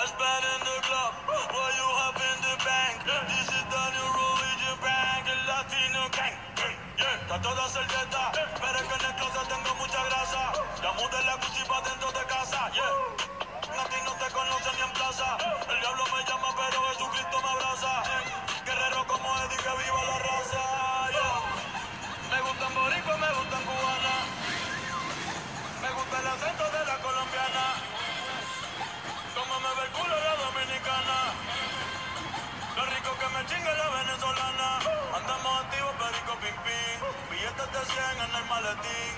I spend in the club, what you have in the bank. This is the new religion bank, latino gang. Está toda servieta, pero es el closet tengo mucha grasa. Mudé la dentro de casa, yeah. Me chingue la venezolana. Andamos activos, perico ping ping. Billetes de 100 en el maletín.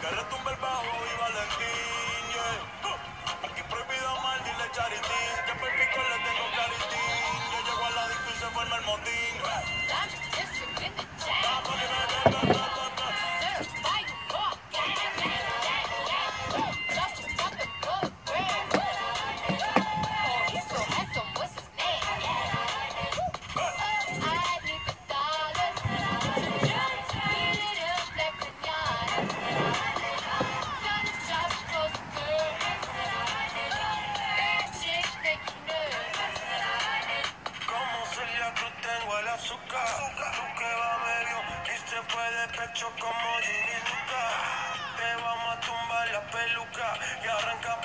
Que retumbe el bajo y Valentín. Yeah. Aquí prohibido mal, dile charitín. Que por pico le tengo claritín. Yo llego a la disco y se forma el motín. tengo el azúcar. Tú que va medio y se fue de pecho como Ginny Luca. Te vamos a tumbar la peluca y arranca